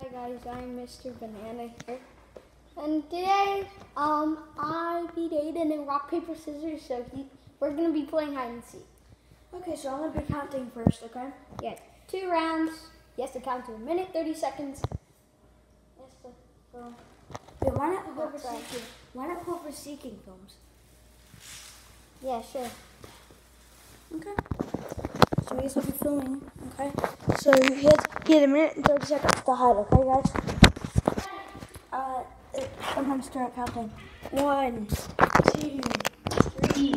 Hi guys, I'm Mr. Banana here. And today, um, I beat Aiden in rock, paper, scissors, so he, we're gonna be playing hide and seek. Okay, so I'm gonna be counting first, okay? Yeah, two rounds. He has to count to a minute, 30 seconds. Yes, to go. Wait, why not whoever for seeking? Why not whoever seeking films? Yeah, sure. Okay. So I guess I'll be filming. Okay. So he has he had a minute and thirty seconds to hide. Okay, guys. Uh, I'm gonna start counting. One, two, three.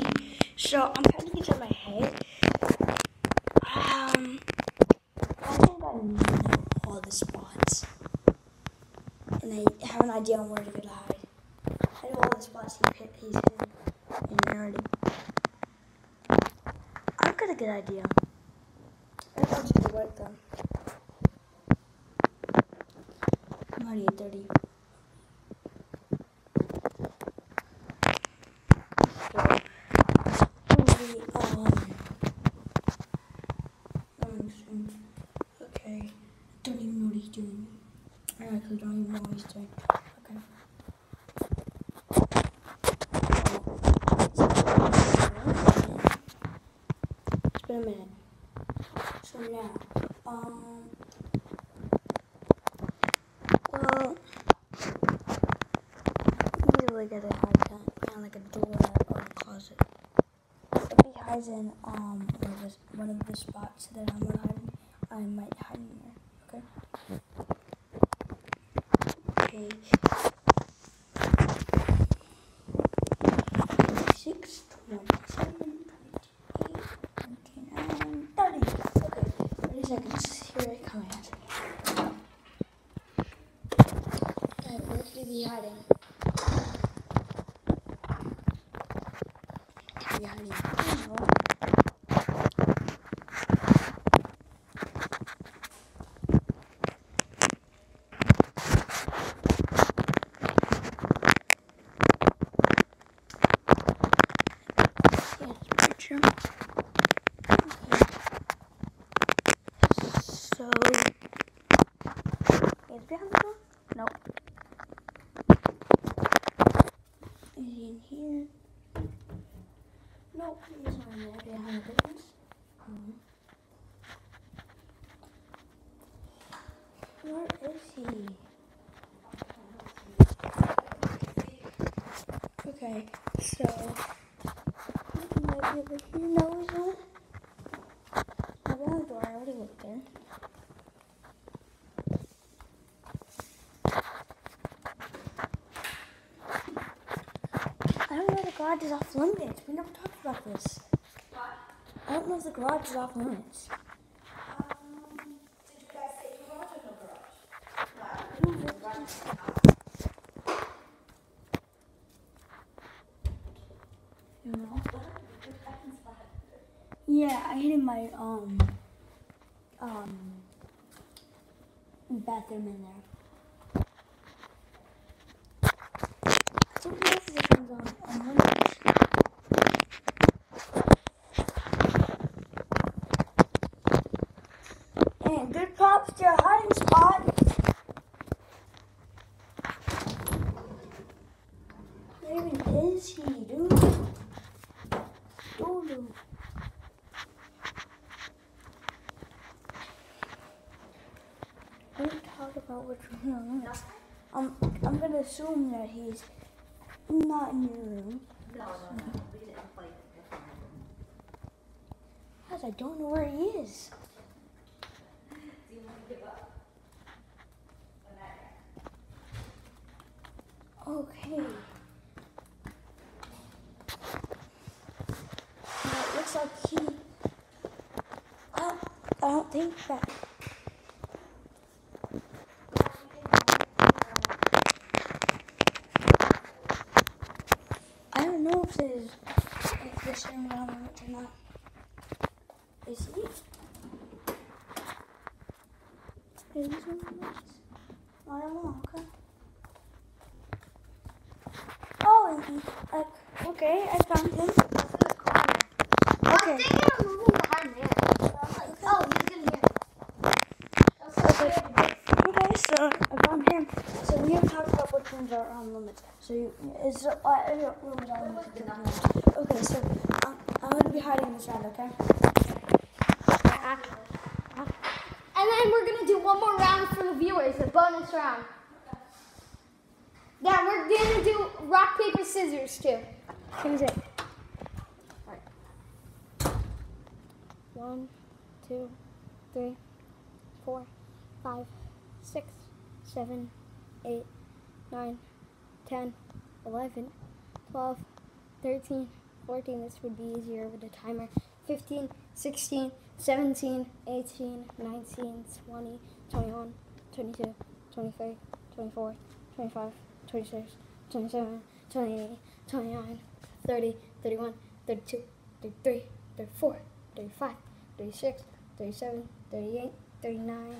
So I'm counting each on my head. Um, I think I know all the spots, and I have an idea on where to go to hide. I know all the spots he he's in already. I've got a good idea. I don't want you to work though. I'm already at 30. So, probably, um, going soon. Okay. Don't even know what he's doing. I actually don't even know what he's doing. Okay. It's been a minute. So now, um, well, kind of like a door or a closet. If he hides in um one of the, one of the spots that I'm gonna I might hide in there. Okay. Okay. Six, twenty-seven, twenty-eight, twenty-nine, thirty. Okay, thirty seconds. Here I come at. Alright, where could be hiding? Could be hiding. I don't know. See his picture. Okay. So, is behind the door? Nope. Is he in here? Nope, he's not in there behind the curtains. Mhm. Where is he? Okay, so might be over here. No. I behind the door. I already looked there. I don't know if the garage is off limits. We never talked about this. I don't know if the garage is off limits. You know? Yeah, I hid in my um um bathroom in there. I don't know if this one's on on limits. And good props to your hiding spot. Where even is he, dude? Dude. Don't talk about which room. I'm, I'm gonna assume that he's not in your room. No, no, no. We. Because I don't know where he is. Okay. Uh, it looks like he. I I don't think that. I don't know if this is if this room around limits or not. Is he? Is this room around limits? I don't know. Okay. Oh, and he, uh, okay, I found him. Okay. was thinking of moving behind there. But I'm like, oh, he's in here. Okay, So I found him. So we have talked about which ones are on limits. So you, is uh, uh, room on limits. Okay, so um, I'm to be hiding this round, okay? And then we're gonna do one more round for the viewers, a bonus round. Yeah, we're gonna do rock, paper, scissors too. Can you say? Alright. One, two, three, four, five, six, seven, eight, nine, ten, eleven, twelve, thirteen, fourteen. This would be easier with a timer. 15, 16, 17, 18, 19, 20, 21, 22, 23, 24, 25, 26, 27, 28, 29, 30, 31, 32, 33, 34, 35, 36, 37, 38, 39,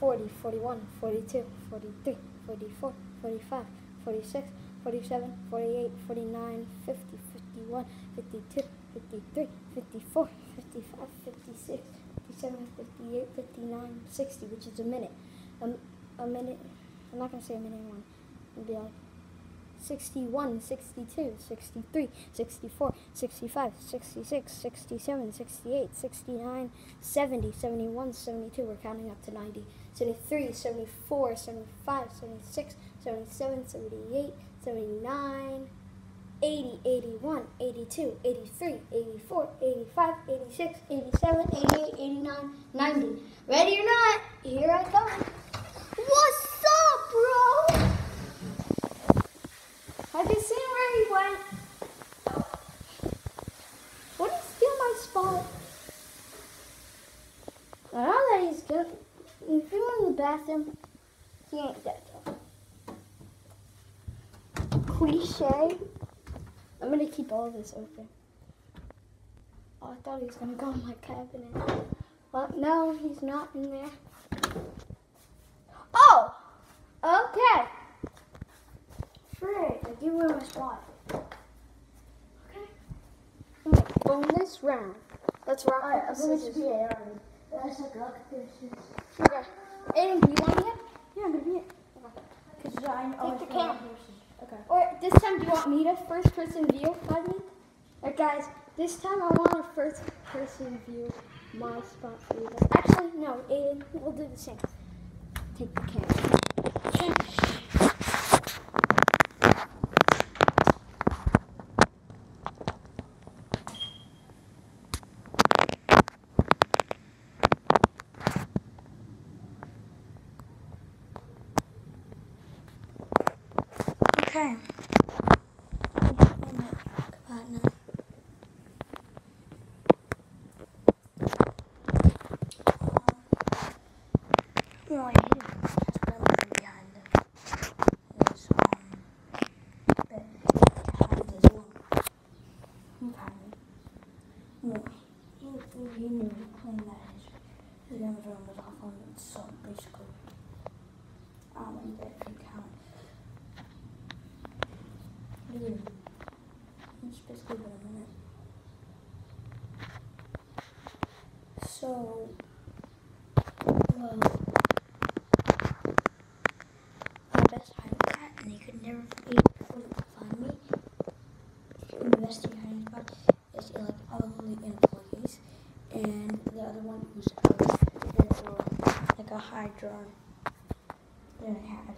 40, 41, 42, 43, 44, 45, 46, 47, 48, 49, 50, 51, 52, 53, 54, 55, 56, 57, 58, 59, 60, which is a minute. Um, a minute, I'm not going to say a minute one. Be like 61, 62, 63, 64, 65, 66, 67, 68, 69, 70, 71, 72. We're counting up to 90. 73, 74, 75, 76, 77, 78, 79, 80, 81, 82, 83, 84, 85, 86, 87, 88, 89, 90. Ready or not, here I come. What's up, bro? Have you seen where he went? What did he steal my spot? I know that he's good. If he went in the bathroom, he ain't dead. Cliche. I'm gonna keep all this open. Oh, I thought he was gonna go in my cabinet. Well, no, he's not in there. Oh! Okay. Frick, I give away my spot. Okay. Alright, bonus round. Let's rock Alright, paper, to scissors. already. That's like rock, paper, scissors. Okay. Aiden, do you want it? Yeah, I'm going to be it. Because I always the play rock, count. paper, scissors. Okay. Or this time, do you want me to first person view by me? Alright, guys, this time I want a first person view my spot for you. Actually, no, Aiden, we'll do the same. Take the camera. Okay. No, I hate it. Just put them behind this, um, bed. Behind this one. Behind it. No, he, he, he knew playing that his, his Amazon was off on it, so basically, um, count. Basically. So, well, my best hiding spot, and they could never be able to find me. And the best hiding spot is like all the employees, and the other one was out there for a hydra that I had.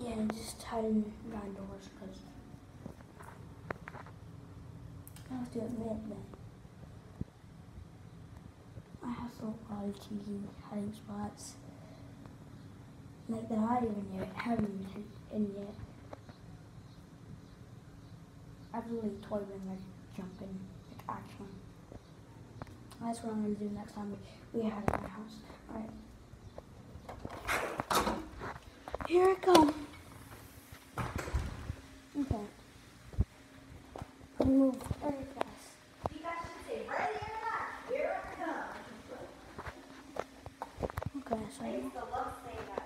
Yeah, just hiding behind doors because I have to admit that I have so lot of cheesy hiding spots. Like that I even yet haven't in yet. I've really toyed with like jumping, like action. That's what I'm gonna do next time we, have at my house. Here I come. Okay. I move very fast. You guys should say, ready or not, here I come. Okay, so I used to love saying that.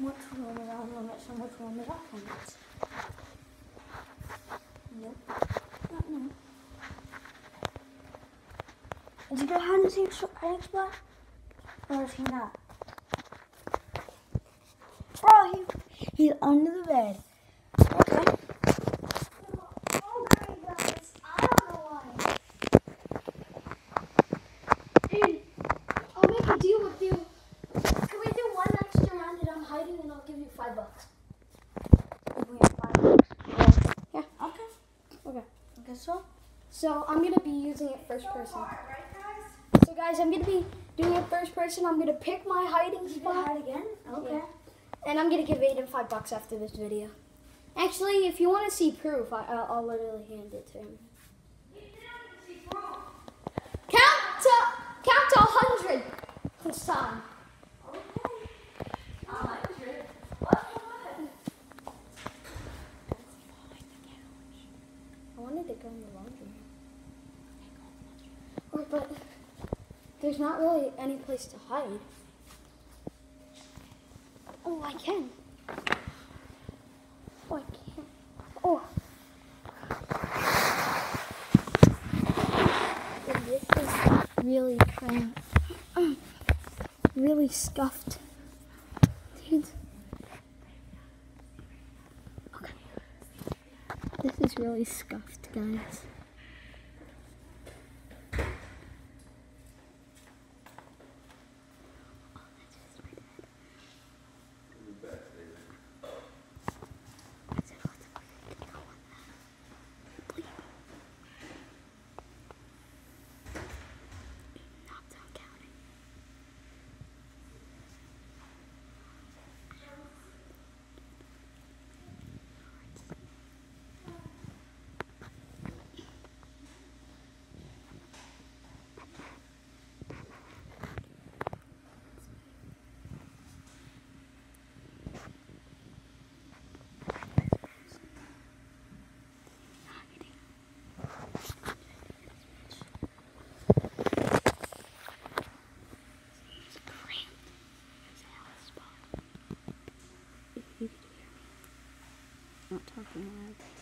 which room is on limits and which room is off limits? Nope. Not no. Is he gonna hide and seek hiding spot? Or is he not? He's under the bed. Okay. Okay, guys, I don't know why. Dude, I'll make a deal with you. Can we do one extra round and I'm hiding and I'll give you five bucks? If five bucks. Yeah. Okay. Okay. Guess so. So I'm gonna be using it first person. Right, guys? So guys, I'm gonna be doing it first person. I'm gonna pick my hiding You spot. hide again? Okay. And I'm gonna give Aiden five bucks after this video. Actually, if you want to see proof, I, I'll, I'll literally hand it to him. Count to count to a hundred time. I wanted to go in the laundry room. Or, but there's not really any place to hide. Oh, I can. Oh, I can't. Oh. And this is really cramped. really scuffed. Dude. Okay. This is really scuffed, guys. Not talking.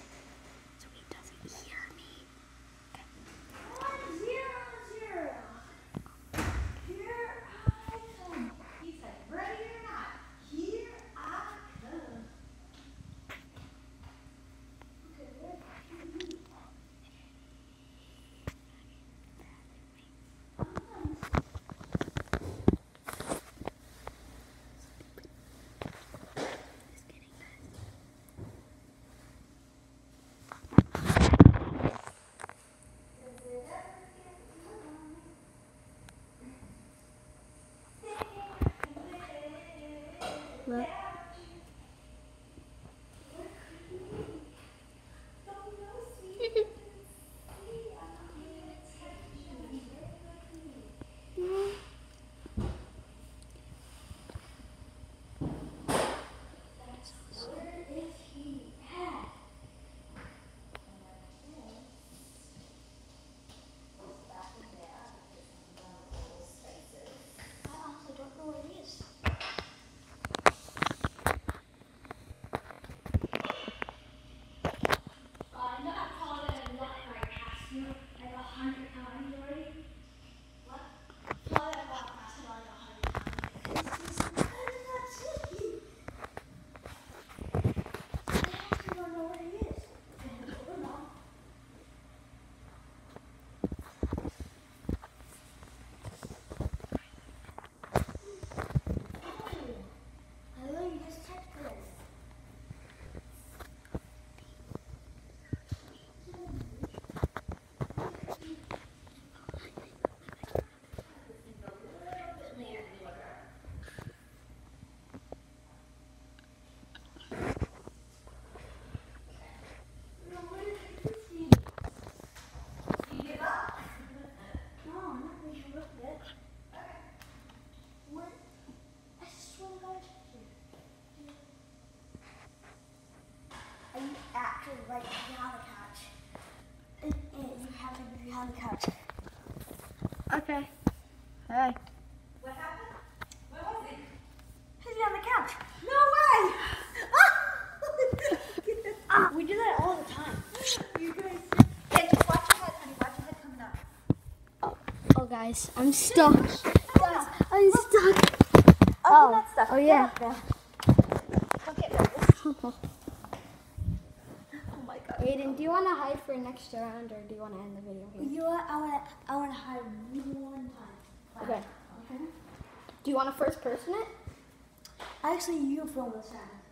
Guys, I'm stuck. Guys, I'm stuck. Oh, Oh. that stuff. Oh, yeah. up there. Don't get nervous. Oh my god. Aiden, do you want to hide for next round or do you want to end the video here? You know what? I want to. I want to hide one time. Okay. Okay. Do you want to first person it? Actually, you film this round.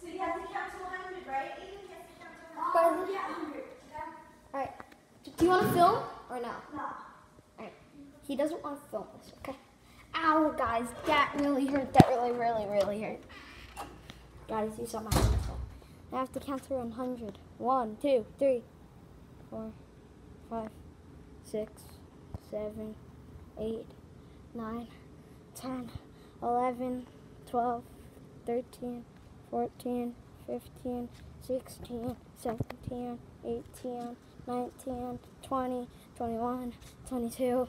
So you have to count to 100, right? Aiden has to count to 100. But, Yeah, hundred. Okay. Alright. Do you want to film or no? No. He doesn't want to film this, okay? Ow, guys. That really hurt. That really, really, really hurt. Guys, you saw my. I have to count to 100. One, two, three, four, five, six, seven, eight, nine, ten, eleven, twelve, thirteen, fourteen, fifteen, sixteen, seventeen, eighteen, nineteen, twenty, twenty-one, twenty-two,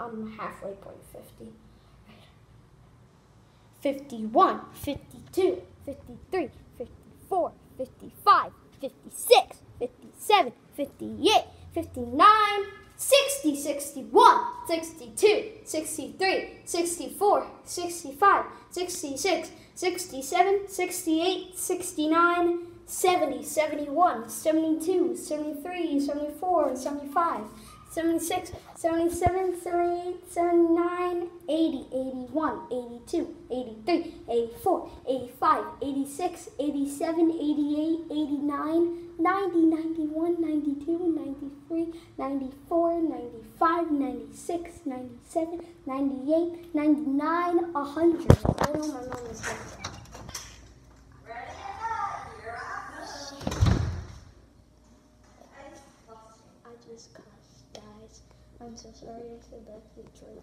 um halfway point fifty. 51, 52, 53, 54, 55, 56, 57, 58, 59, 60, 61, 62, 63, 64, 65, 66, 67, 68, 69, 70, 71, 72, 73, 74, and 75, 76, 77, 78, 79, 80, 81, 82, 83, 84, 85, 86, 87, 88, 89, 90, 91, 92, 93, 94, 95, 96, 97, 98, 99, 100. I know here. I just cussed, guys. I'm so sorry I said that. It's right.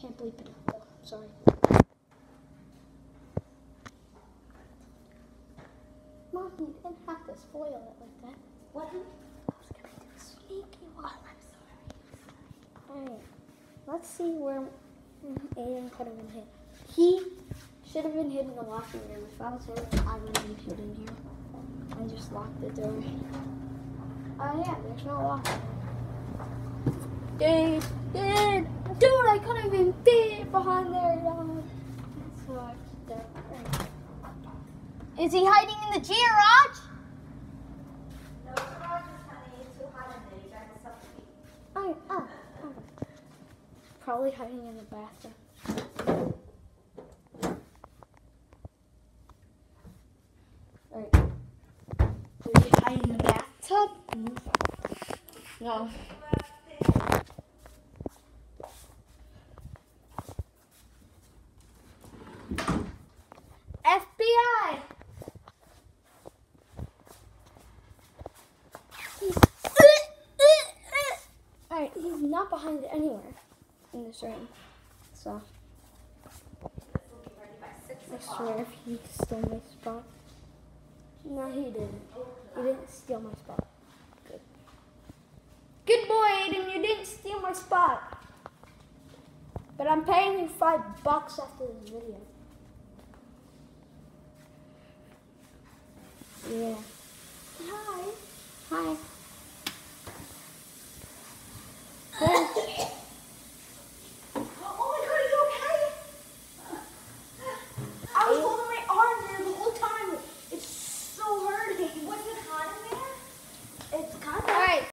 Can't bleep it out though. Sorry. Mom, you didn't have to spoil it like that. What? I was gonna do a sneaky one. I'm sorry. Alright. Let's see where Aiden could have been hit. He should have been hid in the locker room. If I was him, I would have been in here. I just locked the door. Oh yeah, there's no lock. Dude, dude, dude, I couldn't even fit behind there. So I keep that. Right. Is he hiding in the garage? No, garage is honey. It's too hot in there. You guys are suffocate. Oh, oh, oh. Probably hiding in the bathroom. Alright. Are you hiding in the bathtub? No. behind anywhere in this room. So. I swear if he stole my spot. No, he didn't. He didn't steal my spot. Good. Good boy, Aiden. You didn't steal my spot. But I'm paying you five bucks after this video. Yeah. Hi. Hi. Cool.